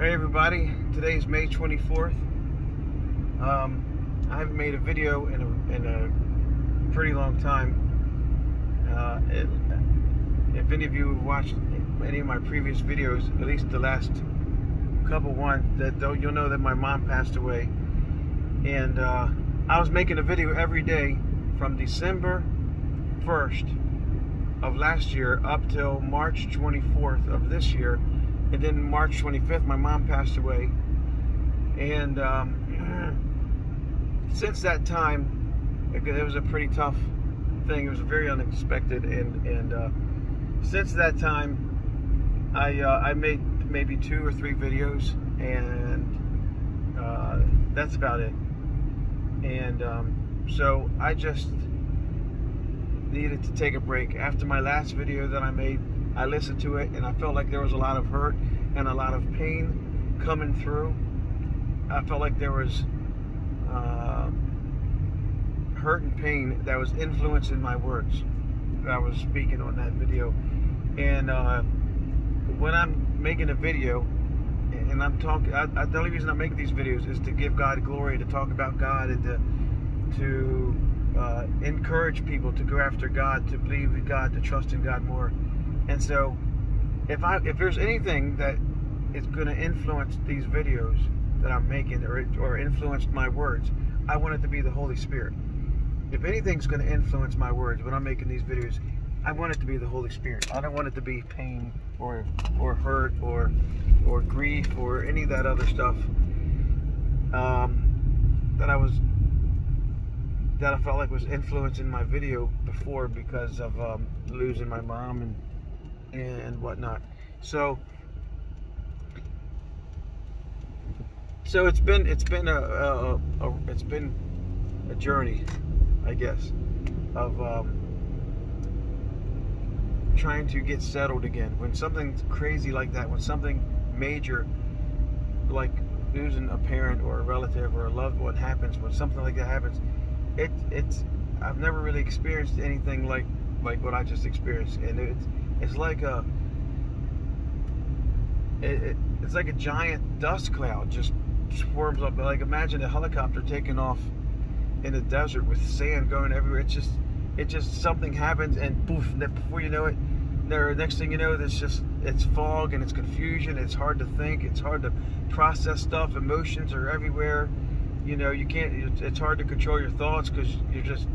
Hey everybody, today is May 24th. Um, I haven't made a video in a, in a pretty long time. Uh, it, if any of you have watched any of my previous videos, at least the last couple one, that though you'll know that my mom passed away. And uh, I was making a video every day from December 1st of last year up till March 24th of this year and then March 25th, my mom passed away. And um, since that time, it, it, was a pretty tough thing. It was very unexpected, and and uh, since that time, I uh, I made maybe two or three videos, and uh, that's about it. And um, so I just needed to take a break after my last video that I made I listened to it and I felt like there was a lot of hurt and a lot of pain coming through. I felt like there was uh, hurt and pain that was influencing my words that I was speaking on that video. And uh, when I'm making a video and I'm talking, I, the only reason I make these videos is to give God glory, to talk about God, and to to uh, encourage people to go after God, to believe in God, to trust in God more. And so, if I if there's anything that is going to influence these videos that I'm making or or influence my words, I want it to be the Holy Spirit. If anything's going to influence my words when I'm making these videos, I want it to be the Holy Spirit. I don't want it to be pain or or hurt or or grief or any of that other stuff um, that I was that I felt like was influencing my video before because of um, losing my mom and and whatnot. So, so it's been it's been a, a, a it's been a journey, I guess, of um, trying to get settled again. When something crazy like that, when something major, like losing a parent or a relative or a loved one happens, when something like that happens, it it's I've never really experienced anything like like what I just experienced, and it's it's like a it, it, it's like a giant dust cloud just swarms up. Like imagine a helicopter taking off in the desert with sand going everywhere. It's just it just something happens and poof. Before you know it, there. Next thing you know, there's just it's fog and it's confusion. It's hard to think. It's hard to process stuff. Emotions are everywhere. You know, you can't. It's hard to control your thoughts because you're just.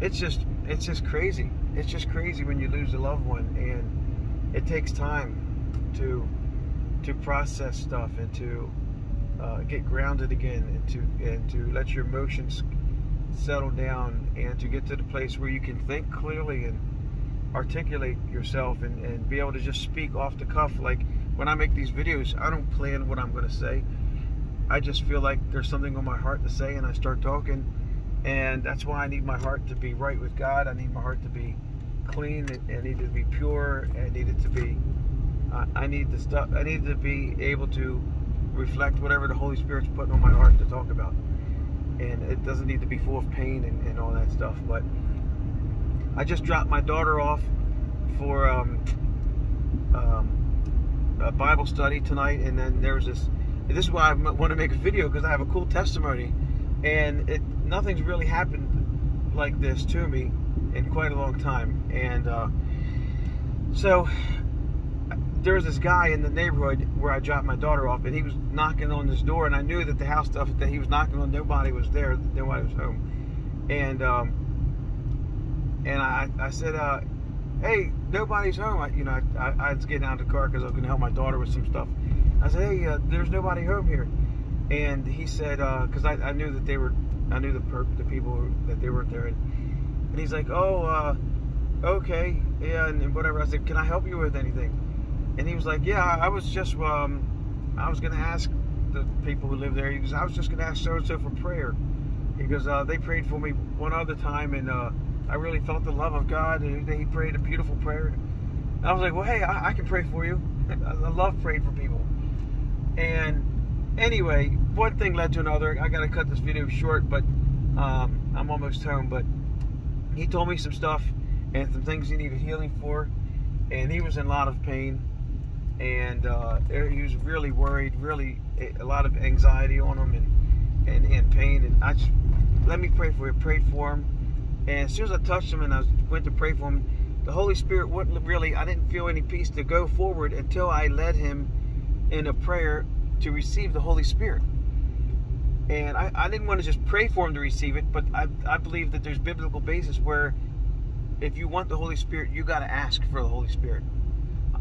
It's just. It's just crazy it's just crazy when you lose a loved one and it takes time to to process stuff and to uh, get grounded again and to and to let your emotions settle down and to get to the place where you can think clearly and articulate yourself and, and be able to just speak off the cuff. Like when I make these videos I don't plan what I'm going to say. I just feel like there's something on my heart to say and I start talking and that's why I need my heart to be right with God I need my heart to be clean. It needed to be pure. I need it to be. I need the stuff. I need to be able to reflect whatever the Holy Spirit's putting on my heart to talk about. And it doesn't need to be full of pain and, and all that stuff. But I just dropped my daughter off for um, um, a Bible study tonight, and then there's this. This is why I want to make a video because I have a cool testimony, and it nothing's really happened like this to me in quite a long time. And uh, so there was this guy in the neighborhood where I dropped my daughter off, and he was knocking on this door, and I knew that the house stuff that he was knocking on, nobody was there, nobody was home, and um, and I, I said, uh, hey, nobody's home. I, you know, I, I, was getting out of the car because I was going to help my daughter with some stuff. I said, hey, uh, there's nobody home here, and he said, because uh, I, I knew that they were, I knew the per- the people that they weren't there. And, and he's like, oh, uh, okay, yeah, and, and, whatever. I said, can I help you with anything? And he was like, yeah, I was just, um, I was to ask the people who live there. He goes, I was just to ask so-and-so for prayer. He goes, uh, they prayed for me one other time, and uh, I really felt the love of God, and he prayed a beautiful prayer. And I was like, well, hey, I, I can pray for you. I love praying for people. And anyway, one thing led to another. I got to cut this video short, but um, I'm almost home. But he told me some stuff and some things he needed healing for, and he was in a lot of pain. and uh, he was really worried, really a lot of anxiety on him and, and, and pain. And I just let me pray for him. Prayed for him, and as soon as I touched him and I went to pray for him, the Holy Spirit wouldn't really. I didn't feel any peace to go forward until I led him in a prayer to receive the Holy Spirit. And I, I didn't want to just pray for him to receive it, but I, I believe that there's biblical basis where if you want the Holy Spirit, you got to ask for the Holy Spirit.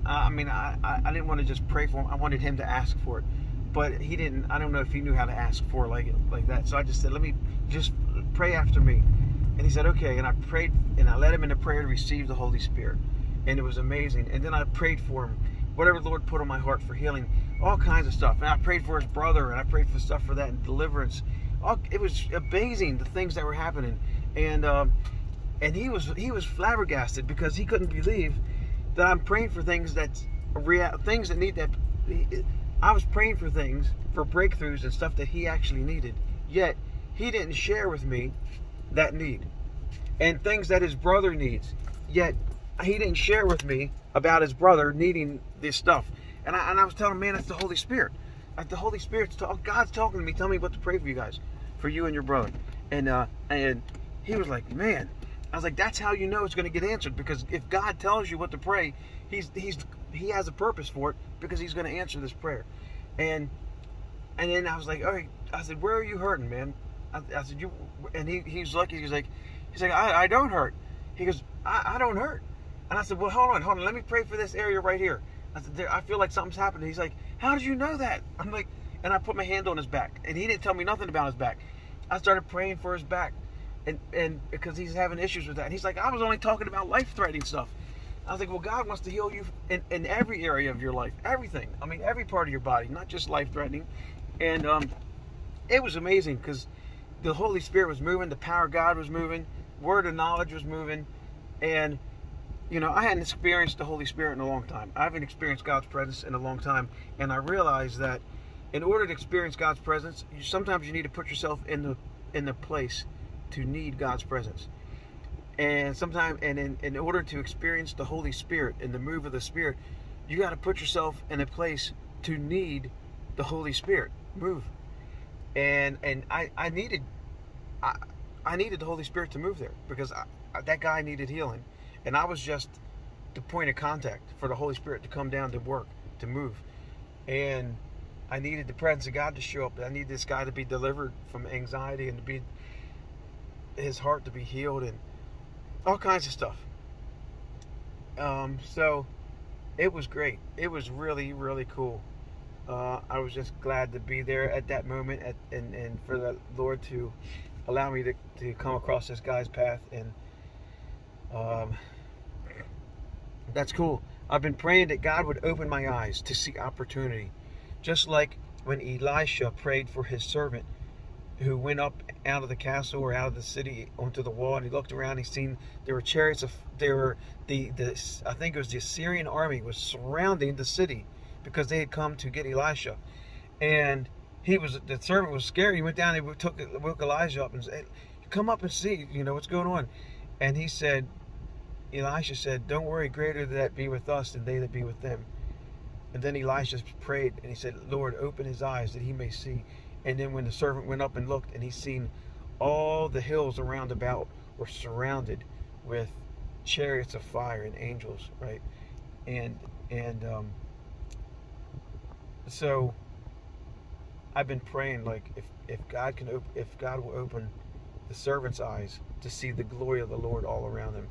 I mean, I, I didn't want to just pray for him. I wanted him to ask for it, but he didn't. I don't know if he knew how to ask for it like like that. So I just said, let me just pray after me. And he said, okay. And I prayed, and I led him into prayer to receive the Holy Spirit, and it was amazing. And then I prayed for him, whatever the Lord put on my heart for healing, all kinds of stuff. And I prayed for his brother, and I prayed for stuff for that and deliverance. All, it was amazing the things that were happening, and um, and he was he was flabbergasted because he couldn't believe that I'm praying for things that things that need that. I was praying for things for breakthroughs and stuff that he actually needed. Yet he didn't share with me that need and things that his brother needs. Yet he didn't share with me about his brother needing this stuff. And I, and I was telling him, man, that's the Holy Spirit. Like the Holy Spirit's talking. God's talking to me, telling me what to pray for you guys, for you and your brother. And uh, and he was like, man, I was like, that's how you know it's going to get answered because if God tells you what to pray, he's he's he has a purpose for it because he's going to answer this prayer. And and then I was like, all right, I said, where are you hurting, man? I, I said, you, and he he's lucky. He's like, he's like, I, I don't hurt. He goes, I, I don't hurt. And I said, well, hold on, hold on. Let me pray for this area right here. I said, I feel like something's happening. He's like, how did you know that? I'm like, and I put my hand on his back, and he didn't tell me nothing about his back. I started praying for his back and and because he's having issues with that. And he's like, I was only talking about life threatening stuff. I was like, well, God wants to heal you in, in every area of your life, everything. I mean, every part of your body, not just life threatening. And um, it was amazing because the Holy Spirit was moving, the power of God was moving, word of knowledge was moving, and you know, I hadn't experienced the Holy Spirit in a long time. I haven't experienced God's presence in a long time, and I realized that in order to experience God's presence, you, sometimes you need to put yourself in the in the place to need God's presence. And sometimes, and in, in order to experience the Holy Spirit and the move of the Spirit, you got to put yourself in a place to need the Holy Spirit move. And and I, I needed I, I needed the Holy Spirit to move there because I, that guy needed healing, and I was just the point of contact for the Holy Spirit to come down to work to move, and I needed the presence of God to show up. I need this guy to be delivered from anxiety and to be his heart to be healed and all kinds of stuff. Um, so it was great. It was really, really cool. Uh, I was just glad to be there at that moment at, and, and for the Lord to allow me to, to come across this guy's path. And um, that's cool. I've been praying that God would open my eyes to see opportunity. Just like when Elisha prayed for his servant who went up out of the castle or out of the city onto the wall, and he looked around. He seen there were chariots of there were the the I think it was the Assyrian army was surrounding the city because they had come to get Elisha, and he was the servant was scared. He went down. He took woke Elijah up and said, "Come up and see. You know what's going on." And he said, Elisha said, "Don't worry. Greater that be with us than they that be with them." And then Elisha prayed and he said, "Lord, open his eyes that he may see." And then when the servant went up and looked, and he seen all the hills around about were surrounded with chariots of fire and angels, right? And and um, so I've been praying like if if God can op- if God will open the servant's eyes to see the glory of the Lord all around him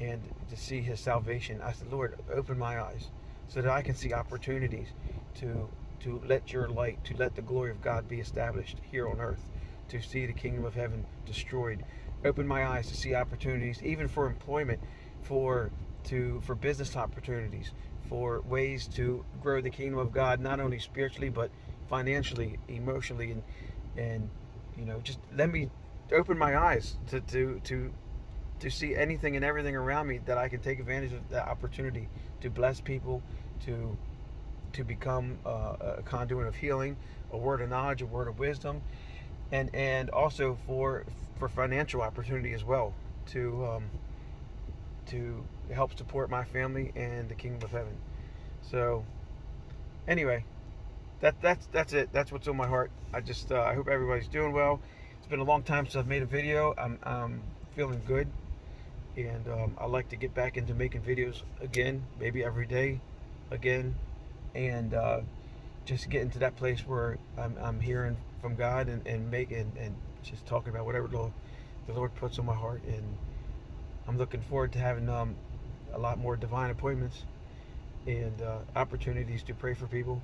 and to see his salvation. I said, Lord, open my eyes so that I can see opportunities to to let your light, to let the glory of God be established here on earth, to see the kingdom of heaven destroyed. Open my eyes to see opportunities, even for employment, for to for business opportunities, for ways to grow the kingdom of God, not only spiritually but financially, emotionally, and and you know, just let me open my eyes to to to to see anything and everything around me that I can take advantage of that opportunity to bless people, to to become uh, a conduit of healing, a word of knowledge, a word of wisdom, and and also for for financial opportunity as well to um, to help support my family and the kingdom of heaven. So anyway, that that's that's it. That's what's on my heart. I just uh, I hope everybody's doing well. It's been a long time since I've made a video. I'm I'm feeling good, and um, I like to get back into making videos again, maybe every day, again, and uh, just get into that place where I'm, I'm hearing from God and and making and just talking about whatever the, the Lord puts on my heart, and I'm looking forward to having um, a lot more divine appointments and uh, opportunities to pray for people.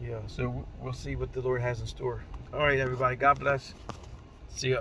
Yeah, so we'll see what the Lord has in store. All right, everybody. God bless. See ya.